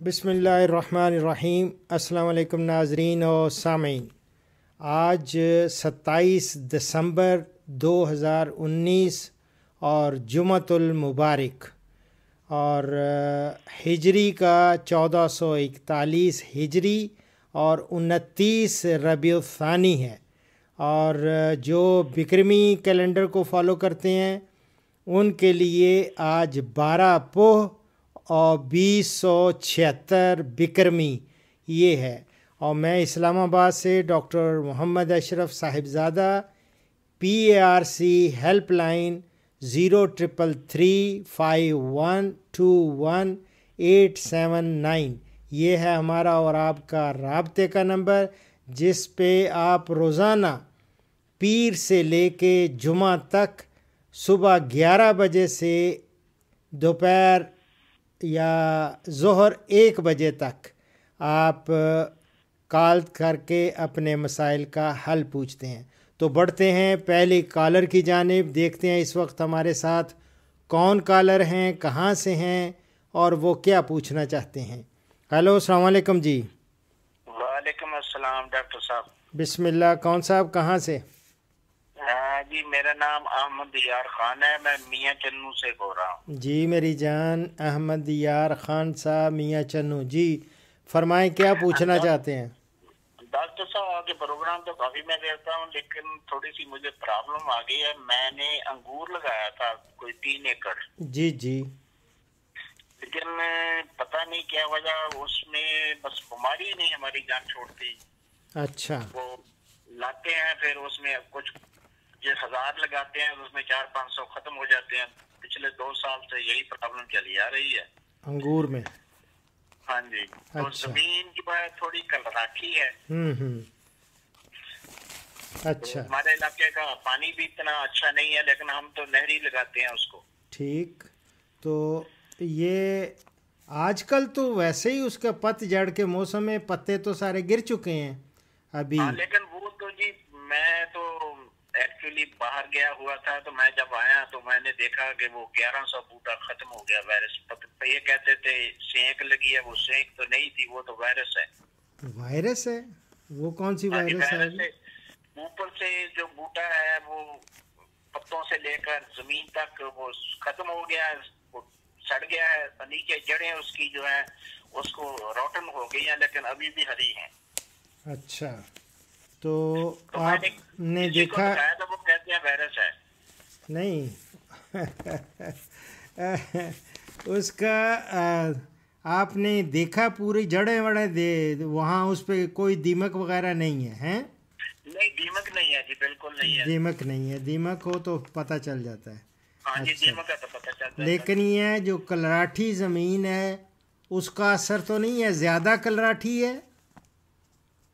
بسم اللہ الرحمن الرحیم۔ السلام علیکم ناظرین و سامعین۔ آج ستائیس دسمبر دو ہزار انیس اور جمعۃ المبارک اور ہجری کا چودہ سو اکتالیس ہجری اور انتیس ربیع الثانی ہے۔ اور جو بکرمی کیلنڈر کو فالو کرتے ہیں، ان کے لیے آج بارہ پوہ اور بیس سو چھہتر بکرمی یہ ہے۔ اور میں اسلام آباد سے doctor Muhammad Ashraf Sahibzada P A R C help line zero triple three five one two one eight seven nine یہ ہے ہمارا اور آپ کا رابطے کا نمبر جس پہ آپ روزانہ پیر سے لے کے جمعہ تک صبح گیارہ بجے سے دوپہر یا ظہر ایک بجے تک آپ کال کر کے اپنے مسائل کا حل پوچھتے ہیں۔ تو بڑھتے ہیں پہلی کالر کی جانب دیکھتے ہیں اس وقت ہمارے ساتھ کون کالر ہیں کہاں سے ہیں اور وہ کیا پوچھنا چاہتے ہیں۔ ہلو السلام علیکم جی۔ وعلیکم السلام ڈاکٹر صاحب۔ بسم اللہ کون صاحب کہاں سے؟ جی میرا نام احمد یار خان ہے میں میاں چنو سے بول رہا ہوں۔ جی میری جان احمد یار خان صاحب میاں چنو۔ جی فرمائیں کیا پوچھنا چاہتے ہیں؟ ڈاکٹر صاحب آگے پروگرام تو کافی میں دیتا ہوں لیکن تھوڑی سی مجھے پرابلم آ گئی ہے۔ میں نے انگور لگایا تھا کوئی تین ایکڑ۔ جی جی۔ لیکن پتہ نہیں کیا وجہ اس میں بس بیماری نہیں ہماری جان چھوڑتی۔ اچھا۔ وہ لاتے ہیں پھر اس میں کچھ یہ ہزار لگاتے ہیں اس میں چار پانچ سو ختم ہو جاتے ہیں۔ پچھلے دو سال سے یہی پرابلم چلی آ رہی ہے۔ انگور میں۔ ہاں جی۔ تو اچھا۔ زمین جو ہے تھوڑی کلراکی ہے۔ اچھا۔ ہمارے علاقے کا پانی بھی اتنا اچھا نہیں ہے لیکن ہم تو نہری لگاتے ہیں اس کو۔ ٹھیک۔ تو یہ آج کل تو ویسے ہی اس کا پت جڑ کے موسم میں پتے تو سارے گر چکے ہیں ابھی۔ ہاں لیکن وہ تو جی میں تو ایکچولی باہر گیا ہوا تھا تو میں جب آیا تو میں نے دیکھا کہ وہ گیارہ سو بوٹا ختم ہو گیا وائرس۔ یہ کہتے تھے سینک لگی ہے وہ سینک تو نہیں تھی وہ تو وائرس ہے۔ وائرس ہے؟ وہ کون سی ہاں جی، وائرس ہے اوپر سے جو بوٹا ہے وہ پتوں سے لے کر زمین تک وہ ختم ہو گیا ہے وہ سڑ گیا ہے۔ نیچے جڑیں اس کی جو ہے اس کو روٹن ہو گئی ہیں لیکن ابھی بھی ہری ہیں۔ اچھا۔ تو آپ نے کسی کو دیکھا نہیں۔ اس کا آپ نے دیکھا پوری جڑیں وڑیں دے وہاں اس پہ کوئی دیمک وغیرہ نہیں ہے ہیں؟ نہیں دیمک نہیں ہے جی بالکل نہیں ہے۔ دیمک نہیں ہے۔ دیمک ہو تو پتہ چل جاتا ہے۔ ہاں جی اچھا۔ لیکن یہ جو کلراٹھی زمین ہے اس کا اثر تو نہیں ہے؟ زیادہ کلراٹھی ہے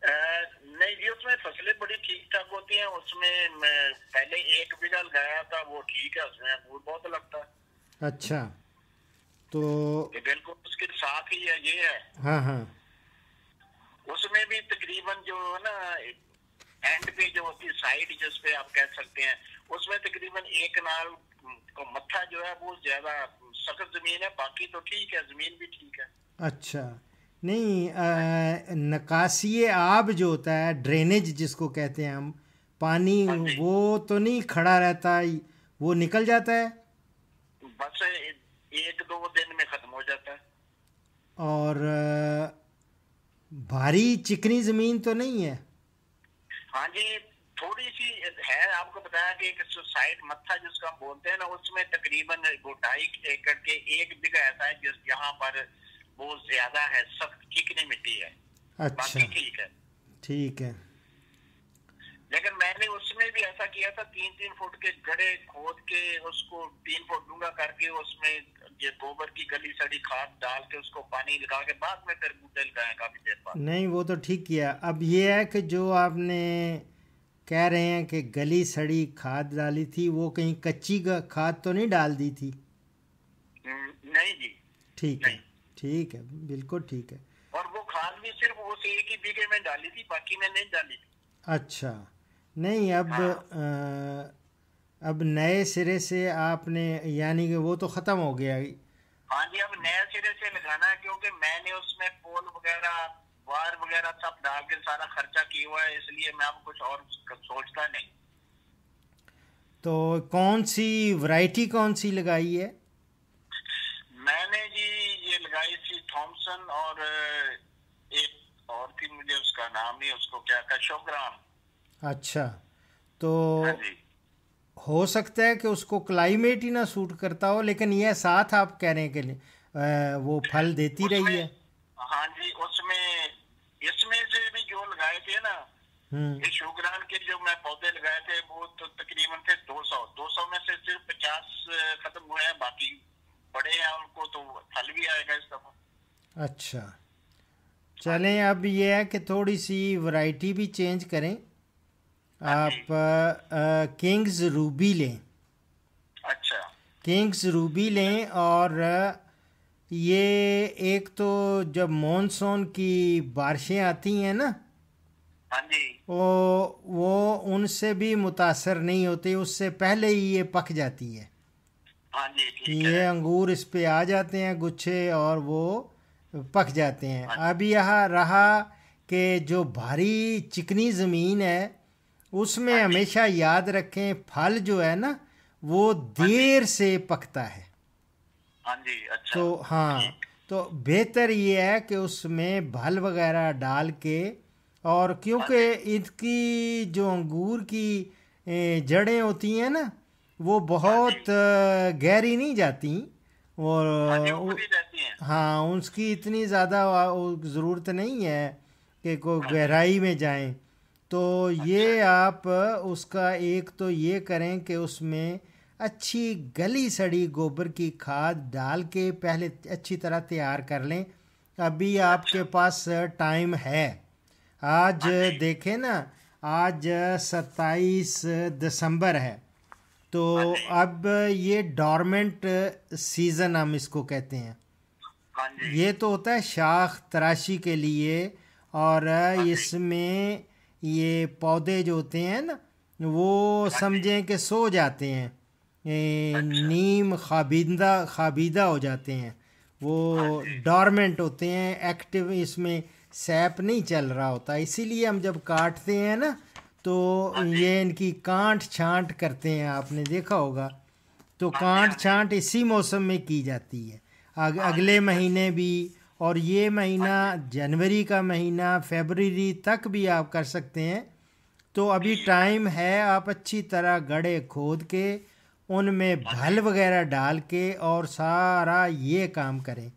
اہ، نہیں جی اس میں فصلیں بڑی ٹھیک ٹھاک ہوتی ہیں اس میں میں پہلے ایک بیگھا لگایا تھا وہ ٹھیک ہے اس میں انگور بہت لگتا ہے۔ اچھا۔ تو بالکل اس کے ساتھ ہی ہے یہ ہے۔ ہاں ہاں۔ اس میں بھی تقریباً جو ہے نا اینڈ پہ جو ہوتی ہے سائڈ جس پہ آپ کہہ سکتے ہیں اس میں تقریباً ایک نال کو متھا جو ہے وہ زیادہ سخت زمین ہے باقی تو ٹھیک ہے زمین بھی ٹھیک ہے۔ اچھا۔ نہیں نکاسی آب جو ہوتا ہے ڈرینیج جس کو کہتے ہیں ہم پانی۔ وہ تو نہیں کھڑا رہتا وہ نکل جاتا ہے بس ایک دو دن میں ختم ہو جاتا ہے اور بھاری چکنی زمین تو نہیں ہے ہاں جی تھوڑی سی ہے آپ کو بتایا کہ ایک سائڈ متھا جس ہم بولتے ہیں نا اس میں تقریباً ڈھائی ایکڑ کے ایک بیگھا ایسا ہے جس جہاں پر وہ زیادہ ہے سخت چکنی مٹی ہے۔ اچھا۔ ٹھیک ہے۔ ٹھیک ہے۔ لیکن میں نے اس میں بھی ایسا کیا تھا تین تین فٹ کے گڑے کھود کے اس کو تین فٹ ڈونگا کر کے اس میں یہ گوبر کی گلی سڑی کھاد ڈال کے اس کو پانی لگا کے بعد میں پھر بوٹے لگائے کافی دیر بعد۔ نہیں وہ تو ٹھیک کیا۔ اب یہ ہے کہ جو آپ نے کہہ رہے ہیں کہ گلی سڑی کھاد ڈالی تھی وہ کہیں کچی کھاد تو نہیں ڈال دی تھی؟ نہیں جی۔ ٹھیک ہے۔ ٹھیک ہے بالکل ٹھیک ہے۔ اور وہ کھاد بھی صرف اس ایک ہی بیگھے میں ڈالی تھی باقی میں نہیں ڈالی تھی۔ اچھا۔ نہیں اب ہاں۔ اب نئے سرے سے آپ نے یعنی کہ وہ تو ختم ہو گیا۔ ہاں جی اب نئے سرے سے لگانا ہے کیونکہ میں نے اس میں پول وغیرہ وار وغیرہ سب ڈال کے سارا خرچہ کیا ہوا ہے اس لیے میں اب کچھ اور سوچتا نہیں۔ تو کون سی ورائٹی کون سی لگائی ہے؟ میں نے جی یہ لگائی تھی تھامسن اور ایک اور تھی مجھے اس کا نام ہی اس کو کیا کہ شوگرام۔ اچھا۔ تو ہاں جی۔ ہو سکتا ہے کہ اس کو کلائمیٹ ہی نہ سوٹ کرتا ہو لیکن یہ ساتھ آپ کہہ رہے ہیں کہ وہ پھل دیتی رہی ہے۔ ہاں جی اس میں اس میں سے بھی جو لگائے تھے نا شوگران کے جو میں پودے لگائے تھے وہ تو تقریباً تھے دو سو دو سو میں سے صرف پچاس ختم ہوئے ہیں باقی بڑے ہیں ان کو تو پھل بھی آئے گا اس دفعہ۔ اچھا۔ چلیں اب یہ ہے کہ تھوڑی سی ورائٹی بھی چینج کریں۔ آپ آ، کنگز روبی لیں۔ اچھا۔ کنگز روبی لیں اور یہ ایک تو جب مونسون کی بارشیں آتی ہیں نا ہاں جی۔ وہ وہ ان سے بھی متاثر نہیں ہوتی اس سے پہلے ہی یہ پک جاتی ہے۔ ہاں جی ٹھیک یہ انگور اس پہ آ جاتے ہیں گچھے اور وہ پک جاتے ہیں۔ اب یہاں رہا کہ جو بھاری چکنی زمین ہے اس میں ہمیشہ یاد رکھیں پھل جو ہے نا وہ دیر سے پکتا ہے۔ ہاں جی اچھا۔ تو ہاں تو بہتر یہ ہے کہ اس میں بھل وغیرہ ڈال کے اور کیونکہ ان کی جو انگور کی جڑیں ہوتی ہیں نا وہ بہت گہری نہیں جاتی۔ اور ہاں جی ہاں اس کی اتنی زیادہ ضرورت نہیں ہے کہ کوئی گہرائی میں جائیں۔ تو یہ آپ اس کا ایک تو یہ کریں کہ اس میں اچھی گلی سڑی گوبر کی کھاد ڈال کے پہلے اچھی طرح تیار کر لیں۔ ابھی آپ کے پاس ٹائم ہے۔ آج دیکھیں نا آج ستائیس دسمبر ہے۔ تو اب یہ ڈورمنٹ سیزن ہم اس کو کہتے ہیں۔ ہاں جی۔ یہ تو ہوتا ہے شاخ تراشی کے لیے اور اس میں یہ پودے جو ہوتے ہیں نا وہ سمجھیں کہ سو جاتے ہیں۔ اے، نیم خابیدہ خابیدہ ہو جاتے ہیں۔ وہ ڈورمنٹ ہوتے ہیں ایکٹیو اس میں سیپ نہیں چل رہا ہوتا۔ اسی لیے ہم جب کاٹتے ہیں نا تو یہ ان کی کانٹ چھانٹ کرتے ہیں آپ نے دیکھا ہوگا۔ تو کانٹ چھانٹ اسی موسم میں کی جاتی ہے۔ اگ اگلے مہینے بھی اور یہ مہینہ جنوری کا مہینہ فیبرری تک بھی آپ کر سکتے ہیں۔ تو ابھی ٹائم ہے آپ اچھی طرح گڑے کھود کے ان میں بھل وغیرہ ڈال کے اور سارا یہ کام کریں۔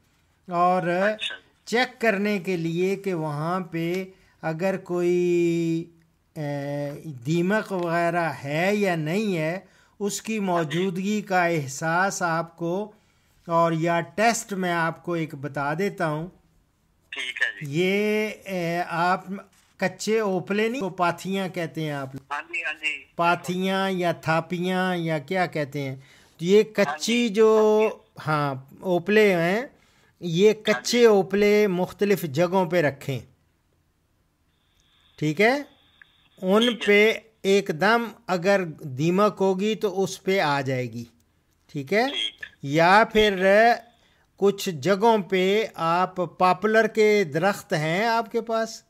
اور اچھا۔ چیک کرنے کے لیے کہ وہاں پہ اگر کوئی دیمک وغیرہ ہے یا نہیں ہے اس کی موجودگی کا احساس آپ کو اور یا ٹیسٹ میں آپ کو ایک بتا دیتا ہوں۔ جی۔ یہ آپ کچے اوپلے نہیں وہ پاتھیاں کہتے ہیں آپ۔ ہاں جی ہاں جی۔ پاتھیاں یا تھاپیاں یا کیا کہتے ہیں۔ یہ کچی جو ہاں اوپلے ہیں یہ کچے اوپلے مختلف جگہوں پہ رکھیں۔ ٹھیک ہے؟ ان پہ ایک دم اگر دیمک ہوگی تو اس پہ آ جائے گی ٹھیک ہے؟ یا پھر کچھ جگہوں پہ آپ پاپولر کے درخت ہیں آپ کے پاس؟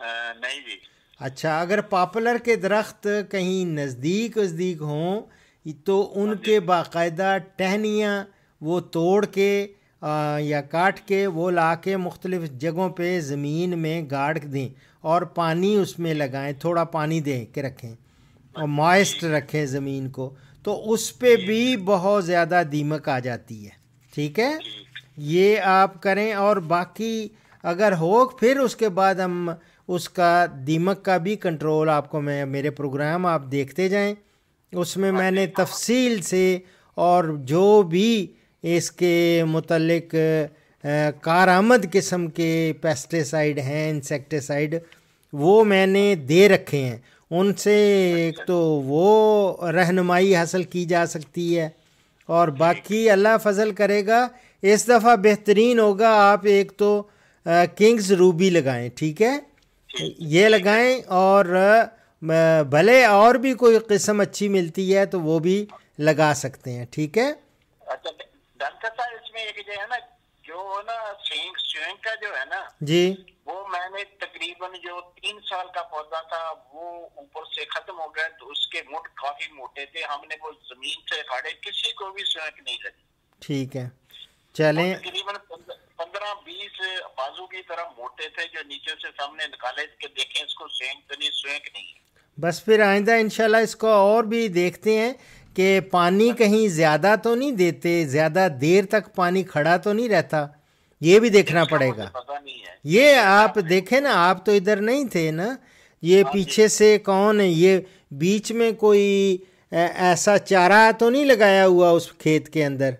نہیں جی۔ اچھا اگر پاپولر کے درخت کہیں نزدیک نزدیک ہوں تو ان کے باقاعدہ ٹہنیاں وہ توڑ کے یا کاٹ کے وہ لا کے مختلف جگہوں پہ زمین میں گاڑ دیں اور پانی اس میں لگائیں، تھوڑا پانی دے کے رکھیں اور مائسٹ رکھیں زمین کو، تو اس پہ بھی بہت زیادہ دیمک آ جاتی ہے۔ ٹھیک ہے؟ یہ آپ کریں اور باقی اگر ہو، پھر اس کے بعد ہم اس کا دیمک کا بھی کنٹرول آپ کو میں، میرے پروگرام آپ دیکھتے جائیں۔ اس میں میں نے تفصیل سے اور جو بھی اس کے متعلق کارآمد قسم کے پیسٹیسائڈ ہیں انسیکٹیسائڈ وہ میں نے دے رکھے ہیں۔ ان سے ایک تو وہ رہنمائی حاصل کی جا سکتی ہے اور باقی اللہ فضل کرے گا، اس دفعہ بہترین ہوگا آپ ایک تو کنگز روبی لگائیں، ٹھیک ہے؟ یہ لگائیں اور بھلے اور بھی کوئی قسم اچھی ملتی ہے تو وہ بھی لگا سکتے ہیں، ٹھیک ہے؟ اچھا جو ہے نا جو نا سینگ سوئنگ کا جو ہے نا جی۔ وہ میں نے تقریباً جو تین سال کا پودا تھا وہ اوپر سے ختم ہو گیا تو اس کے مٹ کافی موٹے تھے ہم نے وہ زمین سے کھاڑے کسی کو بھی سوئنگ نہیں لگی۔ ٹھیک ہے۔ چلیں۔ تقریباً پندرہ بیس بازو کی طرح موٹے تھے جو نیچے سے سامنے نکالے کہ دیکھیں اس کو سوئنگ تو نہیں سوئنگ نہیں بس پھر آئندہ انشاءاللہ اس کو اور بھی دیکھتے ہیں۔ کہ پانی کہیں زیادہ تو نہیں دیتے زیادہ دیر تک پانی کھڑا تو نہیں رہتا۔ یہ بھی دیکھنا پڑے گا۔ یہ آپ دیکھیں نا آپ تو ادھر نہیں تھے نا۔ یہ۔ پیچھے سے کون ہے؟ یہ بیچ میں کوئی ایسا چارہ تو نہیں لگایا ہوا اس کھیت کے اندر؟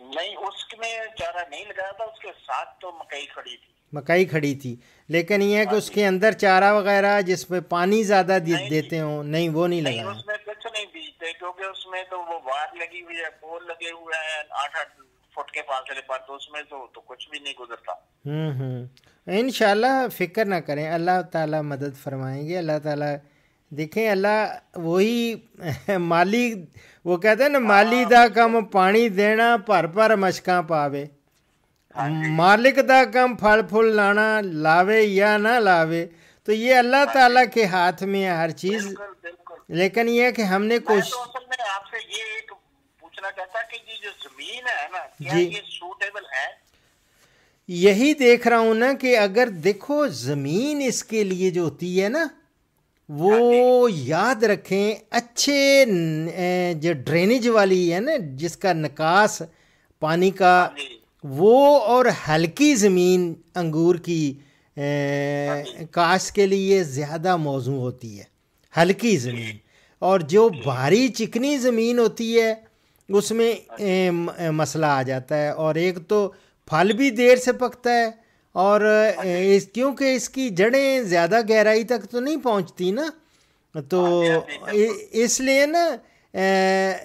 نہیں اس میں چارہ نہیں لگایا تھا اس کے ساتھ تو مکئی کھڑی تھی۔ مکئی کھڑی تھی۔ لیکن یہ ہے کہ ہاں اس کے جی۔ اندر چارہ وغیرہ جس میں پانی زیادہ دیتے ہوں نہیں وہ نہیں لگایا اس میں کچھ نہیں بیچتے کیونکہ اس میں تو وہ وار لگی ہوئی ہے پول لگے ہوئے ہیں آٹھ آٹھ فٹ کے فاصلے پر۔ تو اس میں تو تو کچھ بھی نہیں گزرتا۔ ہوں ہوں۔ انشاءاللہ فکر نہ کریں اللہ تعالیٰ مدد فرمائیں گے۔ اللہ تعالیٰ دیکھیں اللہ وہی مالی وہ کہتے ہیں نا مالی دا کم پانی دینا پر پر مشکاں پاوے۔ ہاں جی۔ مالک دا کم پھل پھل لانا لاوے یا نہ لاوے۔ تو یہ اللہ ہاں جی۔ تعالیٰ کے ہاتھ میں ہے ہر چیز۔ لیکن یہ کہ ہم نے کوشش آپ سے یہ ایک پوچھنا چاہتا کہ یہ جو زمین ہے نا کیا جی۔ یہ سوٹیبل ہے یہی دیکھ رہا ہوں نا کہ اگر دیکھو زمین اس کے لیے جو ہوتی ہے نا وہ ہاں جی۔ یاد رکھیں اچھے جو ڈرینیج والی ہے نا جس کا نکاس پانی کا وہ اور ہلکی زمین انگور کی کاشت کے لیے زیادہ موضوع ہوتی ہے ہلکی زمین۔ اور جو بھاری چکنی زمین ہوتی ہے، اس میں مسئلہ آ جاتا ہے۔ اور ایک تو پھل بھی دیر سے پکتا ہے۔ اور اس، کیونکہ اس کی جڑیں زیادہ گہرائی تک تو نہیں پہنچتی نا، تو اس لیے نا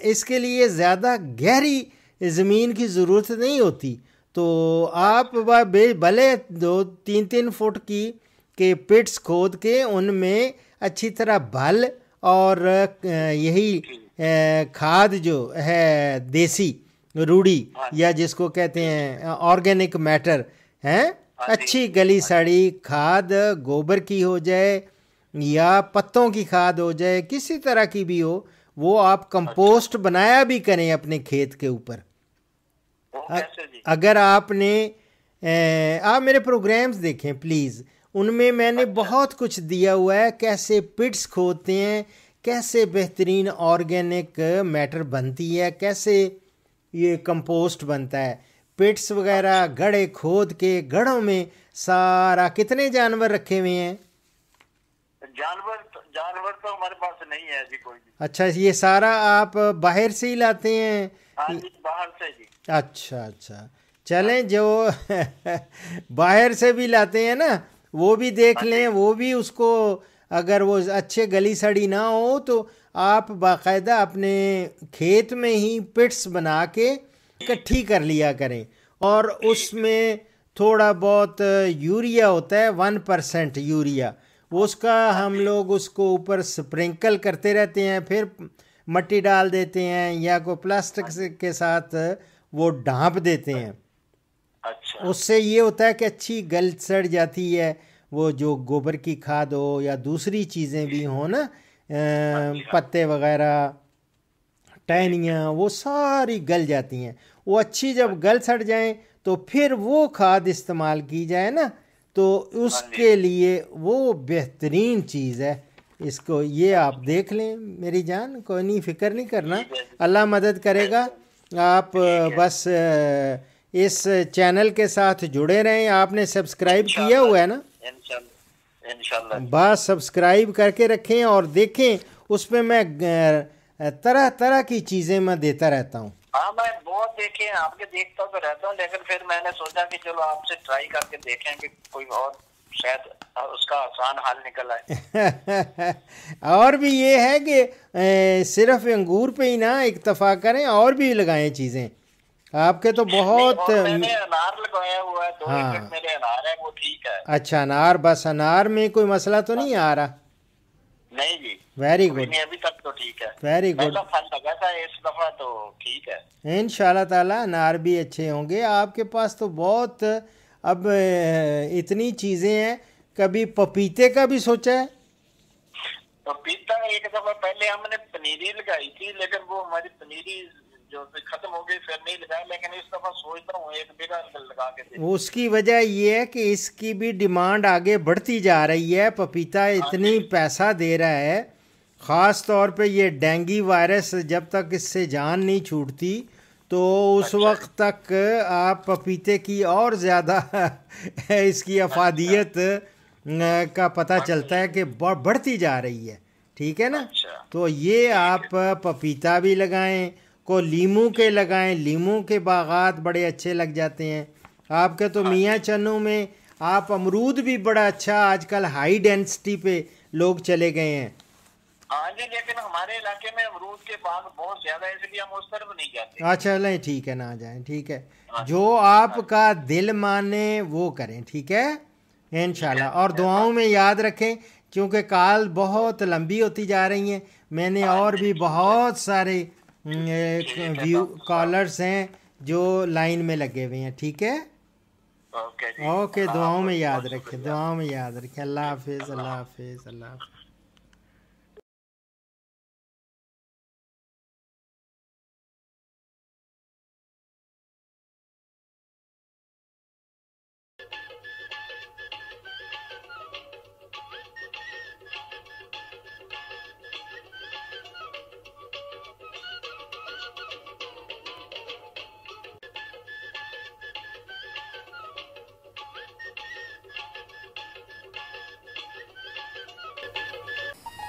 اس کے لیے زیادہ گہری زمین کی ضرورت نہیں ہوتی۔ تو آپ بھلے دو، تین تین فٹ کی، کے پٹس کھود کے ان میں اچھی طرح بھل اور یہی کھاد جو ہے دیسی روڑی یا جس کو کہتے ہیں آرگینک میٹر ہیں؟ اچھی گلی سڑی کھاد گوبر کی ہو جائے یا پتوں کی کھاد ہو جائے کسی طرح کی بھی ہو وہ آپ کمپوسٹ بنایا بھی کریں اپنے کھیت کے اوپر۔ جی؟ اگر آپ نے آپ میرے پروگرامز دیکھیں پلیز۔ ان میں میں نے۔ بہت کچھ دیا ہوا ہے کیسے پٹس کھوتے ہیں کیسے بہترین آرگینک میٹر بنتی ہے کیسے یہ کمپوسٹ بنتا ہے پٹس وغیرہ۔ گڑھے کھود کے گڑھوں میں سارا کتنے جانور رکھے ہوئے ہیں جانور جانور تو ہمارے پاس نہیں ہے جی کوئی اچھا یہ سارا آپ باہر سے ہی لاتے ہیں ہاں جی، باہر سے جی اچھا اچھا چلیں جو باہر سے بھی لاتے ہیں نا وہ بھی دیکھ لیں، وہ بھی اس کو اگر وہ اچھے گلی سڑی نہ ہو تو آپ باقاعدہ اپنے کھیت میں ہی پٹس بنا کے اکٹھی کر لیا کریں۔ اور اس میں تھوڑا بہت یوریا ہوتا ہے، ون پرسنٹ یوریا۔ اس کا ہم لوگ اس کو اوپر سپرنکل کرتے رہتے ہیں، پھر مٹی ڈال دیتے ہیں یا کوئی پلاسٹک کے ساتھ وہ ڈھانپ دیتے ہیں۔ اچھا۔ اس سے یہ ہوتا ہے کہ اچھی گل سڑ جاتی ہے وہ جو گوبر کی کھاد ہو یا دوسری چیزیں بھی ہوں نا اچھا۔ پتے وغیرہ ٹہنیاں وہ ساری گل جاتی ہیں وہ اچھی جب گل سڑ جائیں تو پھر وہ کھاد استعمال کی جائے نا تو اس ہاں جی۔ کے لیے وہ بہترین چیز ہے اس کو یہ آپ دیکھ لیں میری جان کوئی نہیں فکر نہیں کرنا جی۔ اللہ مدد کرے گا آپ بس اس چینل کے ساتھ جڑے رہیں۔ آپ نے سبسکرائب کیا ہوا ہے نا؟ بس سبسکرائب کر کے رکھیں اور دیکھیں۔ اس پہ میں طرح طرح کی چیزیں میں دیتا رہتا ہوں۔ ہاں میں بہت دیکھے آپ کے دیکھتا تو رہتا ہوں لیکن پھر میں نے سوچا کہ چلو آپ سے ٹرائی کر کے دیکھیں کہ کوئی اور شاید اس کا آسان حل نکل آئے۔ اور بھی یہ ہے کہ صرف انگور پہ ہی نہ اکتفا کریں اور بھی لگائیں چیزیں۔ آپ کے تو بہت ہاں۔ اچھا انار بس انار میں کوئی مسئلہ تو نہیں آ رہا؟ نہیں جی۔ ویری گڈ ابھی تک تو ٹھیک ہے۔ ویری گڈ لگا تھا اس دفعہ تو ٹھیک ہے۔ ان شاء اللہ تعالیٰ انار بھی اچھے ہوں گے۔ آپ کے پاس تو بہت اب اتنی چیزیں ہیں۔ کبھی پپیتے کا بھی سوچا ہے؟ پپیتا ایک دفعہ پہلے ہم نے پنیری لگائی تھی لیکن وہ ہماری پنیری اس اس کی وجہ یہ ہے کہ اس کی بھی ڈیمانڈ آگے بڑھتی جا رہی ہے۔ پپیتا اتنی پیسہ دے رہا ہے۔ خاص طور پہ یہ ڈینگی وائرس جب تک اس سے جان نہیں چھوٹتی تو اس وقت تک آپ پپیتے کی اور زیادہ اس کی افادیت کا پتہ چلتا ہے کہ بڑھتی جا رہی ہے۔ ٹھیک ہے نا؟ تو یہ آپ پپیتا بھی لگائیں۔ کو لیموں کے لگائیں لیموں کے باغات بڑے اچھے لگ جاتے ہیں۔ آپ کے تو میاں چنوں میں آپ امرود بھی بڑا اچھا آج کل ہائی ڈینسٹی پہ لوگ چلے گئے ہیں۔ ہاں جی لیکن ہمارے علاقے میں امرود کے باغ بہت زیادہ ہے اس لیے ہم اس طرف نہیں جاتے۔ اچھا ٹھیک ہے نہ جائیں ٹھیک ہے۔ ہاں جی۔ جو آپ کا دل مانے وہ کریں ٹھیک ہے؟ انشاءاللہ۔ اور دعاؤں میں یاد رکھیں کیونکہ کال بہت لمبی ہوتی جا رہی ہیں۔ میں نے ہاں اور جی، بھی بہت سارے ویو کالرس ہیں جو لائن میں لگے ہوئے ہیں ٹھیک ہے؟ اوکے دعاؤں میں یاد رکھیں دعاؤں میں یاد رکھیں۔ اللہ حافظ اللہ حافظ اللہ حافظ۔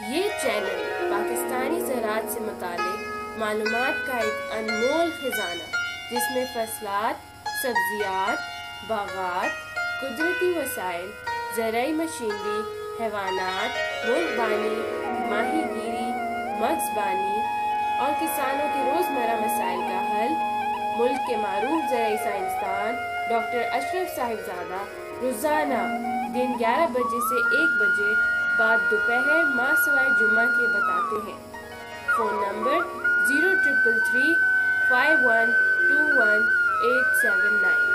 یہ چینل پاکستانی زراعت سے متعلق معلومات کا ایک انمول خزانہ، جس میں فصلات، سبزیات، باغات، قدرتی وسائل، زرعی مشینری، حیوانات، ملک بانی، ماہی گیری مغز بانی اور کسانوں کے روزمرہ مسائل کا حل، ملک کے معروف زرعی سائنسدان ڈاکٹر اشرف صاحب زادہ روزانہ دن گیارہ بجے سے ایک بجے بعد دوپہر ماں سوائے جمعہ کے بتاتے ہیں۔ Phone number zero triple three five one two one eight seven nine.